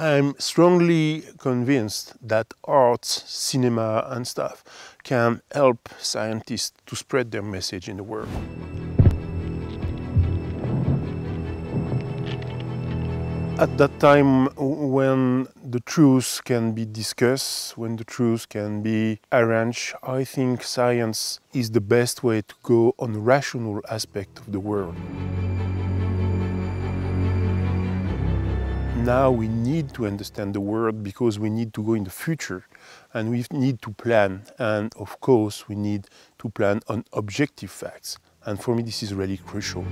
I'm strongly convinced that arts, cinema and stuff can help scientists to spread their message in the world. At that time when the truth can be discussed, when the truth can be arranged, I think science is the best way to go on the rational aspect of the world. Now we need to understand the world because we need to go in the future and we need to plan. And of course, we need to plan on objective facts. And for me, this is really crucial.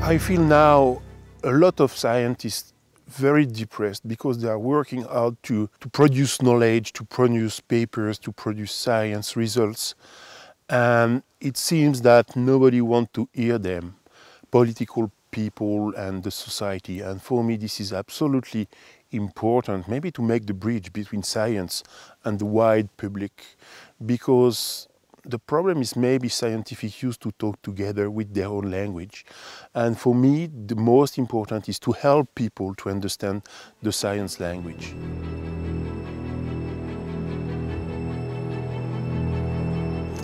I feel now a lot of scientists very depressed because they are working hard to, to produce knowledge, to produce papers, to produce science results. And it seems that nobody wants to hear them political people and the society. And for me, this is absolutely important, maybe to make the bridge between science and the wide public, because the problem is maybe scientific used to talk together with their own language. And for me, the most important is to help people to understand the science language.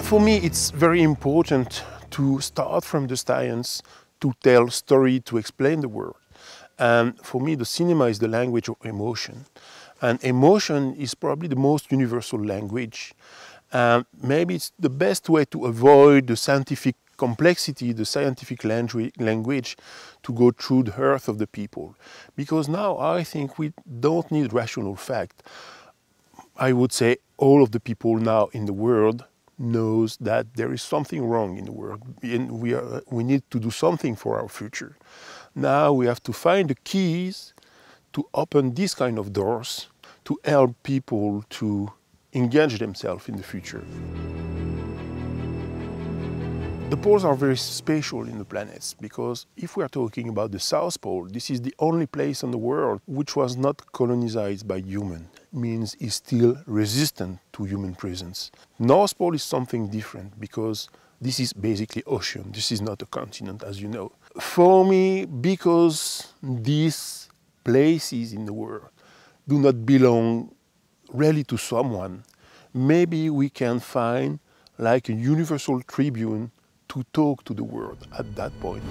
For me, it's very important to start from the science to tell story, to explain the world. And for me, the cinema is the language of emotion. And emotion is probably the most universal language. And maybe it's the best way to avoid the scientific complexity, the scientific language, to go through the earth of the people. Because now I think we don't need rational fact. I would say all of the people now in the world knows that there is something wrong in the world and we, are, we need to do something for our future. Now we have to find the keys to open these kind of doors to help people to engage themselves in the future. The poles are very special in the planets because if we are talking about the South Pole, this is the only place on the world which was not colonized by human, means is still resistant to human presence. North Pole is something different because this is basically ocean, this is not a continent as you know. For me, because these places in the world do not belong really to someone, maybe we can find like a universal tribune to talk to the world at that point.